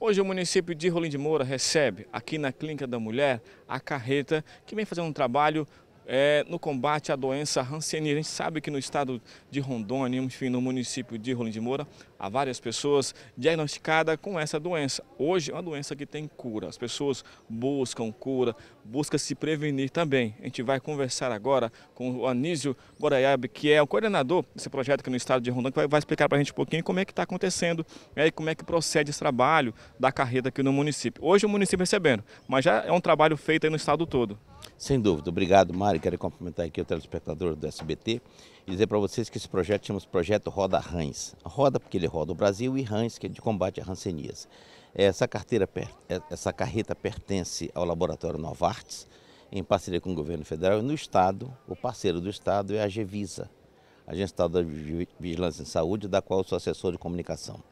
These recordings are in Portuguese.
Hoje o município de Rolim de Moura recebe aqui na Clínica da Mulher a carreta que vem fazendo um trabalho é, no combate à doença hanseníase. A gente sabe que no estado de Rondônia, enfim, no município de Rolim de Moura, há várias pessoas diagnosticadas com essa doença. Hoje é uma doença que tem cura. As pessoas buscam cura, buscam se prevenir também. A gente vai conversar agora com o Anísio Goraiab, que é o coordenador desse projeto aqui no estado de Rondônia, que vai, explicar para a gente um pouquinho como é que está acontecendo né, e como é que procede esse trabalho da carreta aqui no município. Hoje o município recebendo, mas já é um trabalho feito no estado todo. Sem dúvida. Obrigado, Mário. Quero cumprimentar aqui o telespectador do SBT e dizer para vocês que esse projeto chama-se Projeto Roda Rãs. Roda porque ele roda o Brasil e Rãs, que é de combate à rancenias. Essa, carteira, essa carreta pertence ao Laboratório Novartis, em parceria com o governo federal e no Estado, o parceiro do Estado é a Gevisa, Agência Estadual de Vigilância em Saúde, da qual eu sou assessor de comunicação.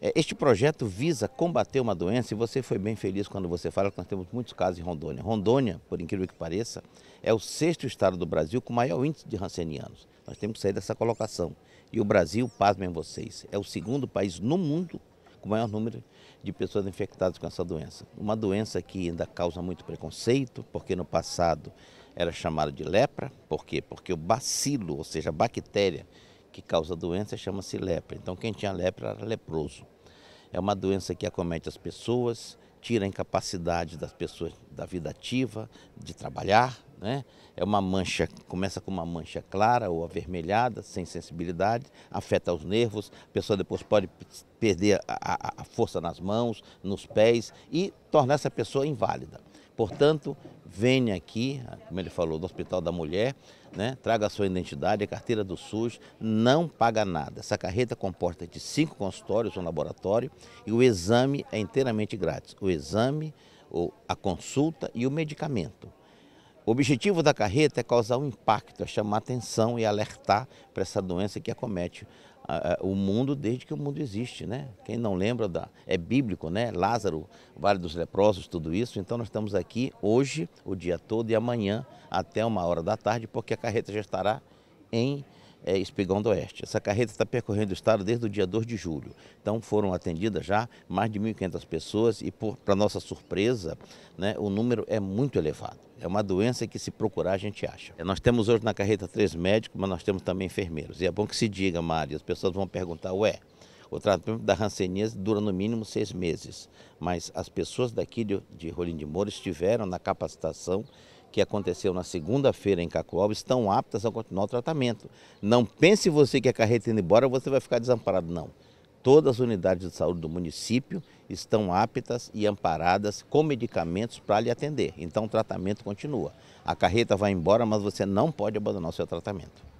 É, este projeto visa combater uma doença e você foi bem feliz quando você fala que nós temos muitos casos em Rondônia. Rondônia, por incrível que pareça, é o sexto estado do Brasil com maior índice de rancenianos. Nós temos que sair dessa colocação. E o Brasil, pasmem vocês, é o segundo país no mundo com maior número de pessoas infectadas com essa doença. Uma doença que ainda causa muito preconceito, porque no passado era chamada de lepra. Por quê? Porque o bacilo, ou seja, a bactéria que causa a doença chama-se lepra. Então quem tinha lepra era leproso. É uma doença que acomete as pessoas, tira a incapacidade das pessoas da vida ativa, de trabalhar. Né? É uma mancha, começa com uma mancha clara ou avermelhada, sem sensibilidade, afeta os nervos, a pessoa depois pode perder a, a, a força nas mãos, nos pés e tornar essa pessoa inválida. Portanto, venha aqui, como ele falou, do Hospital da Mulher, né? traga a sua identidade, a carteira do SUS, não paga nada. Essa carreta comporta de cinco consultórios, um laboratório, e o exame é inteiramente grátis. O exame, a consulta e o medicamento. O objetivo da carreta é causar um impacto, é chamar atenção e alertar para essa doença que acomete o mundo desde que o mundo existe, né? Quem não lembra da é bíblico, né? Lázaro, Vale dos Leprosos, tudo isso. Então nós estamos aqui hoje, o dia todo e amanhã até uma hora da tarde, porque a carreta já estará em é, Espigão do Oeste. Essa carreta está percorrendo o estado desde o dia 2 de julho. Então foram atendidas já mais de 1.500 pessoas e, para nossa surpresa, né, o número é muito elevado. É uma doença que se procurar a gente acha. É, nós temos hoje na carreta três médicos, mas nós temos também enfermeiros. E é bom que se diga, Mari, as pessoas vão perguntar, ué, o tratamento da hanseníase dura no mínimo seis meses, mas as pessoas daqui de, de Rolim de Moura estiveram na capacitação que aconteceu na segunda-feira em Cacoal estão aptas a continuar o tratamento. Não pense você que a carreta indo embora você vai ficar desamparado, não. Todas as unidades de saúde do município estão aptas e amparadas com medicamentos para lhe atender. Então o tratamento continua. A carreta vai embora, mas você não pode abandonar o seu tratamento.